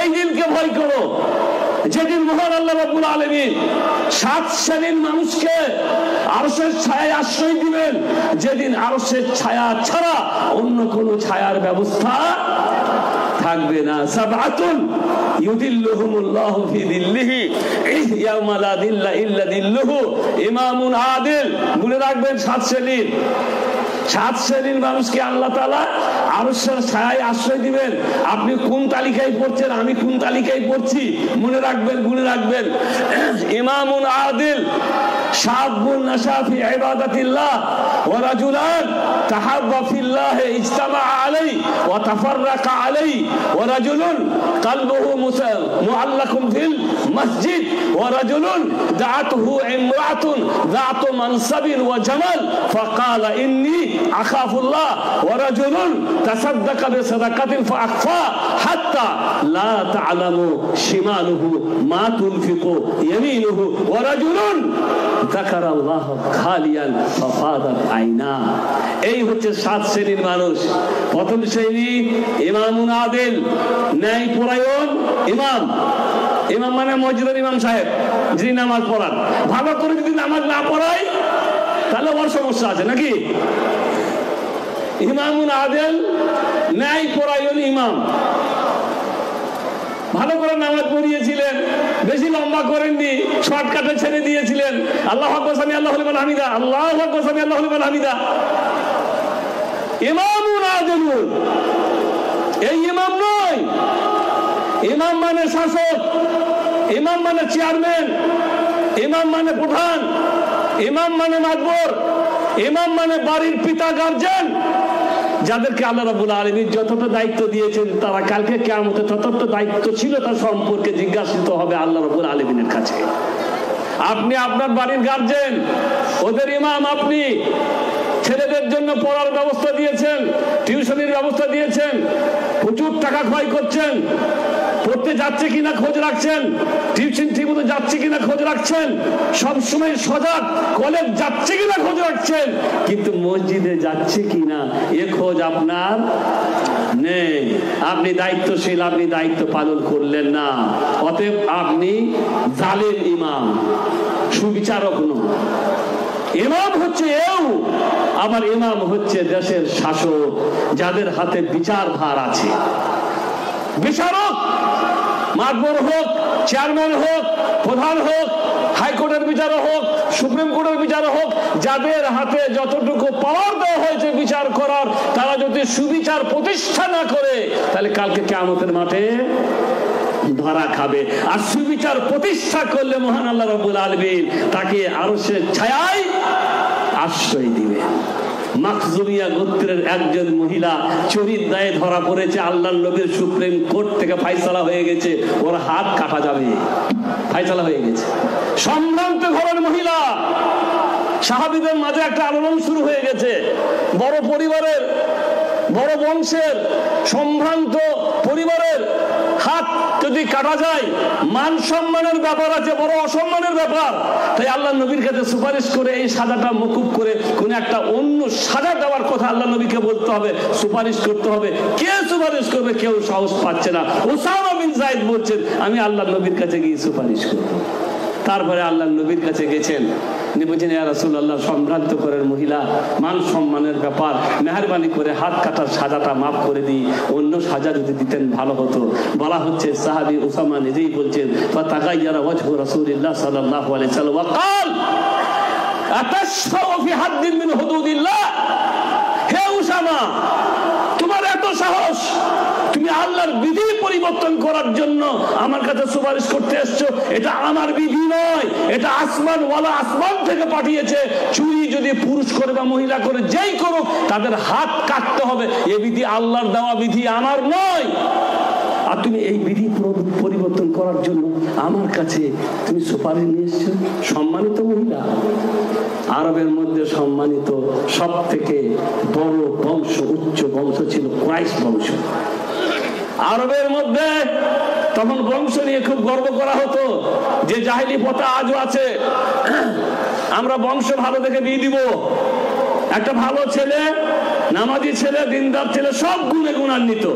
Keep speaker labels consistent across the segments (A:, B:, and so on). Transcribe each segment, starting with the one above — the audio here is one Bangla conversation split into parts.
A: এই দিনকে ভয় করো। যেদিন মহান আল্লাহ রাব্বুল আলামিন সাত শ্রেণির মানুষকে আরশের ছায়ায় আশ্রয় দিবেন, যেদিন আরশের ছায়া ছাড়া অন্য কোনো ছায়ার ব্যবস্থা থাকবে না। সাবআতুন ইউদিল্লুহুমুল্লাহু ফি দিল্লিহি ইয়াউমা লা দিল্লা ইল্লা দিল্লুহু, ইমামুন আদিল। মনে রাখবেন সাত শ্রেণির। সাত শ্রেণির মানুষকে আল্লাহ তালা আরশের ছায় আশ্রয় দিবেন। আপনি কোন তালিকায় পড়ছেন? আমি কোন তালিকায় পড়ছি? মনে রাখবেন, গুনে রাখবেন। ইমামুন আদিল شاب نشا في عبادة الله ورجلان تحب في الله اجتمع عليه وتفرق عليه. ورجل قلبه معلق في المسجد ورجل دعته امرأة ذات منصب وجمال فقال إني أخاف الله. ورجل تصدق بصدقة فأخفى حتى لا تعلم شماله ما تنفق يمينه. ورجل এই হচ্ছে সাত শ্রেণির মানুষ। প্রথম শ্রেণি ইমামুন আদেল ন্যায় পরায়ণ ইমাম। ইমাম মানে মসজিদের ইমাম সাহেব, যিনি নামাজ পড়ান। ভালো করে যদি নামাজ না পড়াই তাহলে ওর সমস্যা আছে নাকি? ইমামুন আদেল ন্যায় পরায়ণ ইমাম। ভালো করে নামাজ পড়িয়েছিলেন, বেশি লম্বা করেননি, শর্টকাটে ছেড়ে দিয়েছিলেন। আল্লাহ হাসামি আল্লাহ হামিদা, আল্লাহ হাসামি আল্লাহ হামিদা। ইমামুন আদেলুন এই ইমাম নয়। ইমাম মানে শাসক, ইমাম মানে চেয়ারম্যান, ইমাম মানে প্রধান, ইমাম মানে মাতবর, ইমাম মানে বাড়ির পিতা গার্জেন। যাদেরকে আল্লাহ রাবুল আলমী যতটা দায়িত্ব দিয়েছেন, তারা কালকে কেমন ততটা দায়িত্ব ছিল তার সম্পর্কে জিজ্ঞাসিত হবে আল্লাহ রাবুল আলমিনের কাছে। আপনি আপনার বাড়ির গার্জেন ওদের ইমাম আপনি, ছেলেদের জন্য পড়ার ব্যবস্থা দিয়েছেন, টিউশনির ব্যবস্থা দিয়েছেন, প্রচুর টাকা ক্ষয় করছেন। পড়তে যাচ্ছে কিনা খোঁজ রাখছেন? টিউশন ঠিক মতো যাচ্ছে কিনা খোঁজ রাখছেন? সবসময় সজাগ। কলেজ যাচ্ছে কিনা খোঁজ রাখছেন? কিন্তু মসজিদে যাচ্ছে কিনা? এ খোঁজ আপনার নেই। আপনি দায়িত্বশীল, আপনি দায়িত্ব পালন করলেন না। অতএব আপনি জালেম ইমাম, সুবিচারক নন। ইমাম হচ্ছে এও। আবার ইমাম হচ্ছে দেশের শাসক, যাদের হাতে বিচার ভার আছে। বিচারক মাতবর হোক, চেয়ারম্যান হোক, প্রধান হোক, হাইকোর্টের বিচারক হোক, সুপ্রিম কোর্টের বিচারক হোক, যাদের হাতে যতটুকু পাওয়ার দেওয়া হয়েছে বিচার করার, তারা যদি সুবিচার প্রতিষ্ঠা না করে, তাহলে কালকে কেমতের মাঠে ধরা খাবে। আর সুবিচার প্রতিষ্ঠা করলে মহান আল্লাহ রবুল আলমিন তাকে আরও সে ছায় আশ্রয় দিবে মাকজুমিয়া গোত্রের একজন মহিলা চুরির দায়ে ধরা পড়েছে আল্লাহ নবীর সুপ্রিম কোর্ট থেকে ফাইসলা হয়ে গেছে, ওর হাত কাটা যাবে। ফাইসলা হয়ে গেছে। সম্ভ্রান্ত ঘরের মহিলা, সাহাবিদের মাঝে একটা আলোড়ন শুরু হয়ে গেছে। বড় পরিবারের, বড় বংশের সম্ভ্রান্ত পরিবারের হাত যদি কাটা যায়, মান সম্মানের ব্যাপার আছে, বড় অসম্মানের ব্যাপার। তাই আল্লাহ নবীর কাছে সুপারিশ করে এই সাজাটা মকুব করে কোন একটা অন্য সাজা দেওয়ার কথা আল্লাহ নবীকে বলতে হবে, সুপারিশ করতে হবে। কে সুপারিশ করবে কেউ সাহস পাচ্ছে না। ওসামা বিন জায়েদ বলছেন, আমি আল্লাহ নবীর কাছে গিয়ে সুপারিশ করব। তারপরে আল্লাহ নবীর কাছে গেছেন। আল্লাহ সম্ভ্রান্ত করেন মহিলা, মান সম্মানের ব্যাপার, মেহরবানি করে হাত কাটার সাজাটা মাফ করে দিই। অন্য সাজা যদি দিতেন ভালো হতো। বলা হচ্ছে, সাহাবি উসামা নিজেই বলছেন বা তাকাইয়ারা ওয়াজহু রাসূলুল্লাহ হুদুদিল্লাহ। হে উসামা, তোমার এত সাহস আল্লাহর বিধি পরিবর্তন করার জন্য আমার কাছে সুপারিশ করতে এসছো। এটা আমার বিধি নয়, এটা আসমান ওয়ালা আসমান থেকে পাঠিয়েছে। চুরি যদি পুরুষ করে বা মহিলা করে যেই করুক, তাদের হাত কাটতে হবে। এ বিধি আল্লাহর দেওয়া বিধি আমার নয়। আর তুমি এই বিধি পরিবর্তন করার জন্য আমার কাছে তুমি সুপারিশ নিয়ে এসছো। সম্মানিত মহিলা, আরবের মধ্যে সম্মানিত সব থেকে বড় বংশ, উচ্চ বংশ ছিল ক্রাইশ বংশ। আরবের মধ্যে তখন বংশ নিয়ে খুব গর্ব করা হতো যে জাহিলি পথা আজও আছে। আমরা বংশ ভালো দেখে বিয়ে দিব। একটা ভালো ছেলে, নামাজি ছেলে, দিনদার ছেলে, সব গুণে গুণান্বিত।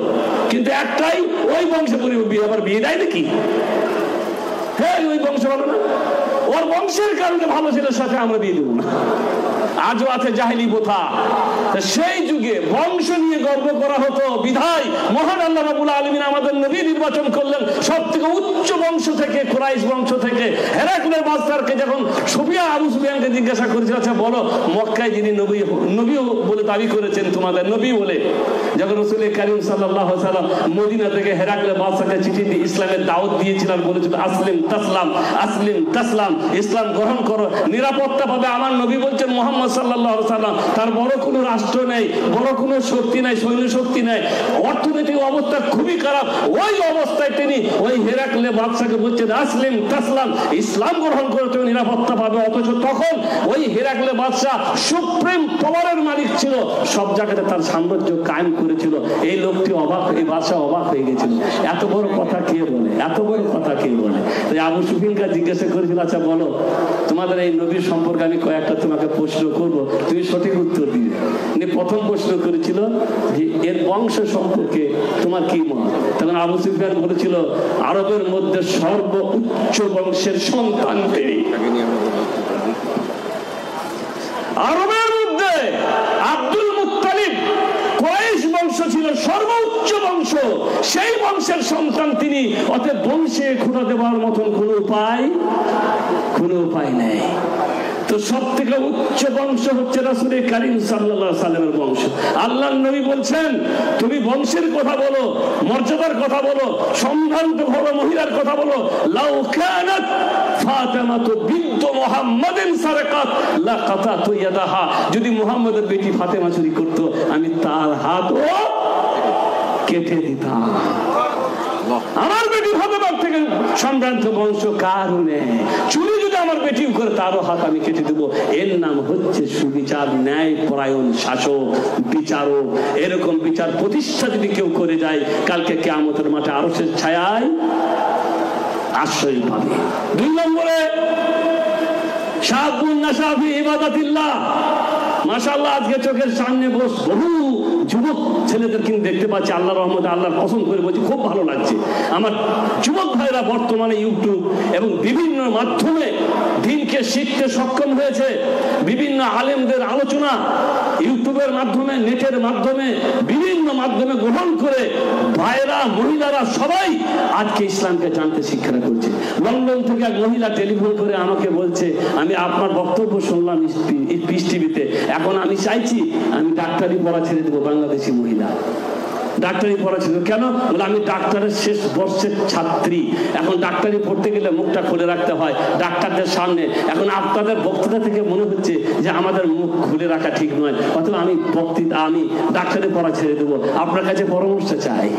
A: কিন্তু একটাই ওই বংশে বিয়ে আবার বিয়ে দেয় নাকি? হ্যাঁ ওই বংশ ভালো না। ওর বংশের কারণে ভালো ছেলের সাথে আমরা বিয়ে দেবো না। আজও আছে জাহিলি প্রথা। সেই যুগে বংশ নিয়ে গর্ব করা হতো, বিধায় মহান আল্লাহ রাবুল আলমিন আমাদের নবী নির্বাচন করলেন। সব থেকে উচ্চ বংশ থেকে, কোরাইশ বংশ থেকে, হেরাকুলের মাস্টারকে যখন সুফিয়া আবু সুফিয়ানকে জিজ্ঞাসা করেছিল আচ্ছা বলো, মক্কায় যিনি নবী নবী বলে দাবি করেছেন তোমাদের নবী বলে? যখন রসুল করিম সাল্লাহ সাল্লাম মদিনা থেকে হেরাকুলের বাদশাকে চিঠি দিয়ে ইসলামের দাওয়াত দিয়েছিলেন বলেছিল, আসলিম তাসলাম আসলিম তাসলাম, ইসলাম গ্রহণ করো, নিরাপত্তা পাবে আমার নবী বলছেন মোহাম্মদ সাল্লাহ সাল্লাম, তার বড় কোনো রাষ্ট্র নেই, বড় কোনো শক্তি সৈন্য শক্তি অর্থনৈতিক অবস্থা খুবই খারাপ। ওই অবস্থায় তিনি ওই হেরাকলে বাদশাকে বলছেন তাসলাম, ইসলাম গ্রহণ করে তুমি নিরাপত্তা পাবে। অথচ তখন ওই হেরাকলে বাদশাহ সুপ্রিম পাওয়ারের মালিক ছিল, সব জায়গাতে তার সাম্রাজ্য কায়েম করেছিল। এই লোকটি অবাক এই বাদশাহ অবাক হয়ে গেছিল। এত বড় কথা কে বলে? এত বড় কথা কে বলে? আবু সুফিনকে জিজ্ঞাসা করেছিল আচ্ছা বলো, তোমাদের এই নবীর সম্পর্কে আমি কয়েকটা তোমাকে প্রশ্ন করব তুমি সঠিক উত্তর দিবে উনি প্রথম প্রশ্ন করেছিল যে, এর বংশ সম্পর্কে তোমার কি মত? তখন আবু সুফিয়ান বলেছিল, আরবের মধ্যে সর্ব উচ্চ বংশের সন্তান তিনি। আরবের মধ্যে আব্দুল মুত্তালিব কোরাইশ বংশ ছিল সর্বোচ্চ বংশ। সেই বংশের সন্তান তিনি। অতএব বংশে খুঁড়া দেওয়ার মতন কোনো উপায় কোনো উপায় নেই। তো সব থেকে উচ্চ বংশ হচ্ছে রাসুল কারিম সাল্লাহ সাল্লামের বংশ। আল্লাহ নবী বলছেন, তুমি বংশের কথা বলো, মর্যাদার কথা বলো, সম্ভ্রান্ত বড় মহিলার কথা বলো। লাউ ইয়াদাহা। যদি মুহাম্মাদের বেটি ফাতেমা চুরি করত, আমি তার হাতও কেটে দিতাম। আমার বেটি ফাতেমার থেকে সম্ভ্রান্ত বংশ কারণে চুরি আমার বেটি করে তারও হাত আমি কেটে দেবো। এর নাম হচ্ছে সুবিচার ন্যায় পরায়ণ শাসক, বিচারক। এরকম বিচার প্রতিষ্ঠা যদি কেউ করে যায়, কালকে কেয়ামতের মাঠে আরও সে ছায়ায় আশ্রয় পাবে। দুই নম্বরে শাহুল নাসাফি ইবাদাতিল্লাহ। মাশাআল্লাহ, আজকে চোখের সামনে বস, বহু যুবক ছেলেদের কিন্তু দেখতে পাচ্ছি আল্লাহ রহমতে, আল্লাহর পছন্দ করে বলছি, খুব ভালো লাগছে। আমার যুবক ভাইরা বর্তমানে ইউটিউব এবং বিভিন্ন মাধ্যমে দিনকে শিখতে সক্ষম হয়েছে। বিভিন্ন আলেমদের আলোচনা ইউটিউবের মাধ্যমে, নেটের মাধ্যমে, বিভিন্ন মাধ্যমে গ্রহণ করে ভাইরা, মহিলারা সবাই আজকে ইসলামকে জানতে শিক্ষা করছে। লন্ডন থেকে এক মহিলা টেলিফোন করে আমাকে বলছে, আমি আপনার বক্তব্য শুনলাম পিস টিভিতে। এখন আমি চাইছি, আমি ডাক্তারি পড়া ছেড়ে দেবো বাংলাদেশি মহিলা। ডাক্তারি পড়া ছিল কেন? বলে, আমি ডাক্তারের শেষ বর্ষের ছাত্রী। এখন ডাক্তারি পড়তে গেলে মুখটা খুলে রাখতে হয় ডাক্তারদের সামনে। এখন আপনাদের বক্তৃতা থেকে মনে হচ্ছে যে আমাদের মুখ খুলে রাখা ঠিক নয়। অথবা আমি বক্তৃতা, আমি ডাক্তারি পড়া ছেড়ে দেবো। আপনার কাছে পরামর্শ চাই।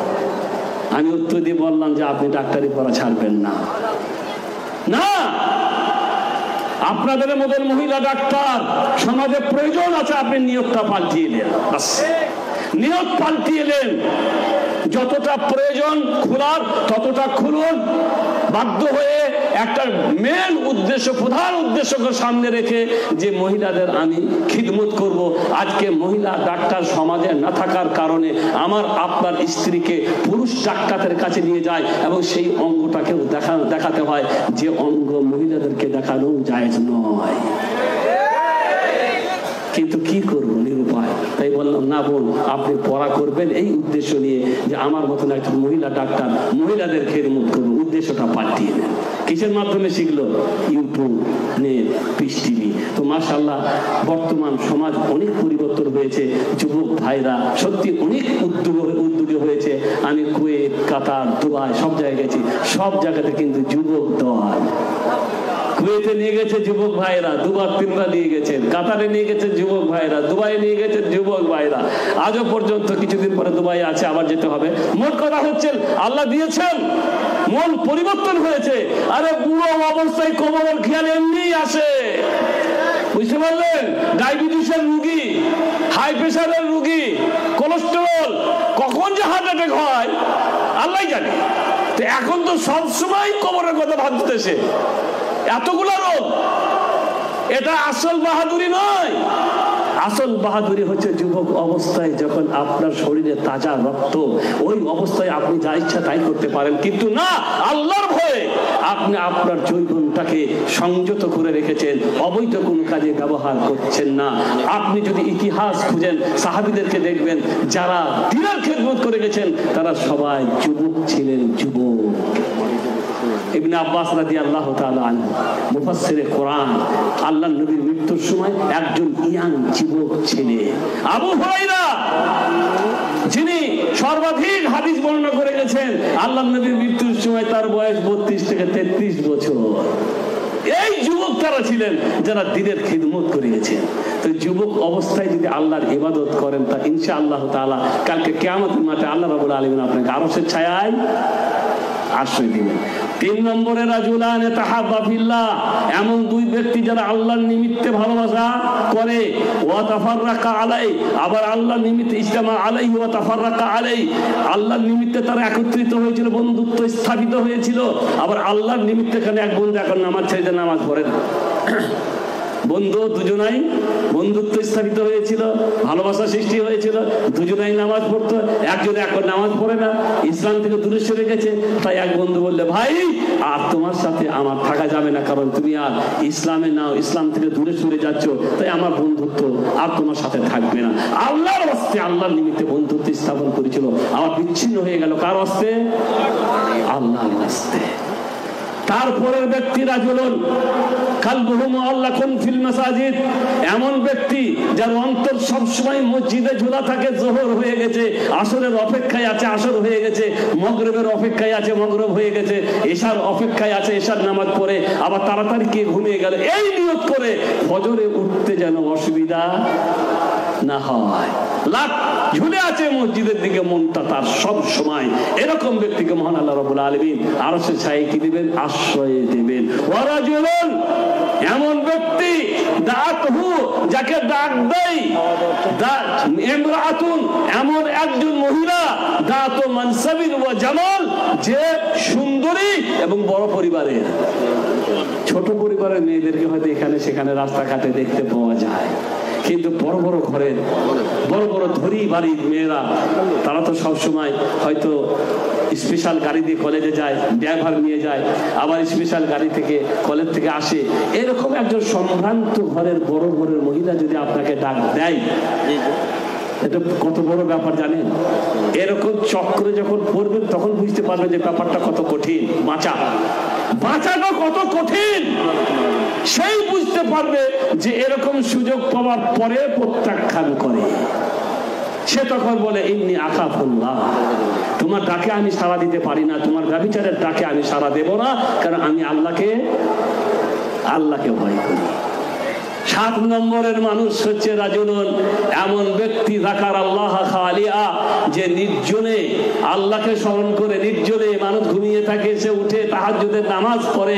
A: আমি উত্তর দিয়ে বললাম যে, আপনি ডাক্তারি পড়া ছাড়বেন না। না! আপনাদের মধ্যে মহিলা ডাক্তার সমাজে প্রয়োজন আছে, আপনি নিয়োগটা পাল্টিয়ে দেন। নিয়োগ পাল্টিয়ে দেন যতটা প্রয়োজন খোলার, ততটা খুলুন। বাধ্য হয়ে একটা মেন উদ্দেশ্য, প্রধান উদ্দেশ্যকে সামনে রেখে যে মহিলাদের আমি খিদমত করব। আজকে মহিলা ডাক্তার সমাজে না থাকার কারণে আমার, আপনার স্ত্রীকে পুরুষ ডাক্তারের কাছে নিয়ে যায় এবং সেই অঙ্গটাকেও দেখা, দেখাতে হয়। যে অঙ্গ মহিলাদেরকে দেখানো যায় নয়। কিন্তু কি করব? তাই বললাম, না বোন, আপনি পড়া করবেন এই উদ্দেশ্য নিয়ে যে আমার মতন একটা মহিলা ডাক্তার মহিলাদের খেদমত করব উদ্দেশ্যটা পাল্টিয়ে দেন। কিসের মাধ্যমে শিখলো? YouTube, net, Peace TV. তো মাশাল্লাহ বর্তমান সমাজ অনেক পরিবর্তন হয়েছে, যুবক ভাইরা সত্যি অনেক উদ্যোগ উদ্যোগে হয়েছে। আমি কুয়েত, কাতার, দুবাই সব জায়গায় গেছি। সব জায়গাতে কিন্তু যুবক দল। কুয়েতে নিয়ে গেছে যুবক ভাইরা দুবার তিনবার নিয়ে গেছেন কাতারে নিয়ে গেছে যুবক ভাইরা দুবাই নিয়ে গেছে যুবক ভাইরা আজও পর্যন্ত কিছুদিন পরে দুবাই আছে, আবার যেতে হবে। মোট কথা হচ্ছে, আল্লাহ দিয়েছেন। মন পরিবর্তন হয়েছে। আরে বুড়ো অবস্থায় কোমরের খেয়াল এমনি আসে। বুঝতে পারলেন? ডায়াবেটিসের রুগী, হাই প্রেশারের রুগী, কোলেস্টেরল, কখন যে হার্ট অ্যাটাক হয় আল্লাহ জানে। তো এখন তো সবসময় কোমরের কথা ভাবতেছে। এতগুলো রোগ। এটা আসল বাহাদুরি নয়। আসল বাহাদুরি হচ্ছে যুবক অবস্থায় যখন আপনার শরীরে তাজা রক্ত, ওই অবস্থায় আপনি যা ইচ্ছা তাই করতে পারেন। কিন্তু না, আল্লাহর ভয়ে আপনি আপনার জৈবনটাকে সংযত করে রেখেছেন, অবৈধ কোন কাজে ব্যবহার করছেন না। আপনি যদি ইতিহাস খুঁজেন, সাহাবিদেরকে দেখবেন, যারা দিনের খেদমত করে গেছেন, তারা সবাই যুবক ছিলেন, যুবক। ইবনে আব্বাস তাআলা আনহু, মুফাসসিরে কোরআন আল্লাহর নবীর মৃত্যুর সময় একজন ইয়াং যুবক ছেলে আবু হুরায়রা, যিনি সর্বাধিক হাদিস বর্ণনা করে গেছেন আল্লাহর নবীর মৃত্যুর সময় তার বয়স 32 থেকে 33 বছর। এই যুবক তারা ছিলেন যারা দিনের খিদমত করিয়েছেন। তো যুবক অবস্থায় যদি আল্লাহর ইবাদত করেন, তা ইনশা আল্লাহ তাআলা কালকে কিয়ামতের মাঠে আল্লাহ রাব্বুল আলামিন আপনাকে আরশের ছায়ায় আশ্রয় দিবেন। তিন নম্বরে রাজুলানে তাহাব্বা ফিল্লাহ। এমন দুই ব্যক্তি যারা আল্লাহর নিমিত্তে ভালোবাসা করে, ওয়া তাফাররাকা আলাই, আবার আল্লাহর নিমিত্তে ইজতামা আলাই, ওয়া তাফাররাকা আলাই। আল্লাহর নিমিত্তে তারা একত্রিত হয়েছিল, বন্ধুত্ব স্থাপিত হয়েছিল, আবার আল্লাহর নিমিত্তে এখানে এক বন্ধু এখন নামাজ ছেড়ে নামাজ পড়ে না। বন্ধু দুজনাই বন্ধুত্ব স্থাপিত হয়েছিল, ভালোবাসা সৃষ্টি হয়েছিল, দুজনাই নামাজ পড়তো, একজন এখন নামাজ পড়ে না, ইসলাম থেকে দূরে সরে গেছে, তাই এক বন্ধু বললে, ভাই, আর তোমার সাথে আমার থাকা যাবে না, কারণ তুমি আর ইসলামে নাও, ইসলাম থেকে দূরে সরে যাচ্ছ, তাই আমার বন্ধুত্ব আর তোমার সাথে থাকবে না। আল্লাহর হস্তে আল্লাহর নিমিত্তে বন্ধুত্ব স্থাপন করেছিল। আমার বিচ্ছিন্ন হয়ে গেল, কার হস্তে? আল্লাহর হস্তে। তারপরের ব্যক্তিরা চলুন এমন ব্যক্তি যার অন্তর সবসময় মসজিদে ঝোলা থাকে, জোহর হয়ে গেছে, আসরের অপেক্ষায় আছে, আসর হয়ে গেছে, মগরবের অপেক্ষায় আছে, মগরব হয়ে গেছে, এশার অপেক্ষায় আছে, এশার নামাজ পড়ে, আবার তাড়াতাড়ি কে ঘুমিয়ে গেল। এই নিয়োগ করে ফজরে উঠতে যেন অসুবিধা না হয়। লাখ ঝুলে আছে মসজিদের দিকে মনটা তার সব সময়। এরকম ব্যক্তিকে মহান আল্লাহ রবুল আলমিন আরও সে ছাই কি দিবেন, আশ্রয় দিবেন। ওরা জুলুন এমন ব্যক্তি যাকে ডাক দেয় এমন একজন মহিলা, দাঁত মানসাবিন ও জামাল, যে সুন্দরী এবং বড় পরিবারের। ছোট পরিবারের মেয়েদেরকে হয়তো এখানে সেখানে রাস্তাঘাটে দেখতে পাওয়া যায়। কিন্তু বড় বড় ঘরের বড় বড় ধরি বাড়ির মেয়েরা, তারা তো সবসময় হয়তো স্পেশাল গাড়ি দিয়ে কলেজে যায় ড্রাইভার নিয়ে যায়, আবার স্পেশাল গাড়ি থেকে কলেজ থেকে আসে। এরকম একজন সম্ভ্রান্ত ঘরের বড় ঘরের মহিলা যদি আপনাকে ডাক দেয় এটা কত বড় ব্যাপার জানেন? এরকম চক্রে যখন পড়বেন, তখন বুঝতে পারবেন যে ব্যাপারটা কত কঠিন। বাঁচা। বাঁচানো কত কঠিন? সেই বুঝতে পারবে যে এরকম সুযোগ পাওয়ার পরে প্রত্যাখ্যান করে। সে তখন বলে এমনি আকাফুল্লাহ তোমার ডাকে আমি সাড়া দিতে পারি না, তোমার ব্যবচারের ডাকে আমি সাড়া দেব না, কারণ আমি আল্লাহকে আল্লাহকে ভয় করি। সাত নম্বরের মানুষ হচ্ছে রাজুলন এমন ব্যক্তি রাখার আল্লাহ খালিয়া, যে নির্জনে, আল্লাহকে স্মরণ করে নির্জনে মানুষ ঘুমিয়ে থাকে, সে উঠে তাহাজ্জুদের নামাজ পড়ে,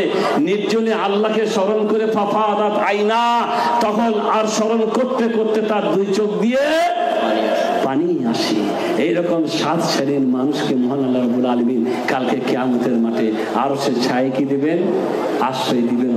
A: নির্জনে আল্লাহকে স্মরণ করে ফাফাদাত আইনা, তখন আর স্মরণ করতে করতে তার দুই চোখ দিয়ে পানি আসে। এইরকম সাত শ্রেণির মানুষকে মহান আল্লাহ আলমিন কালকে কেয়ামতের মাঠে আরও সে ছায় কি দিবেন? আশ্রয় দিবেন।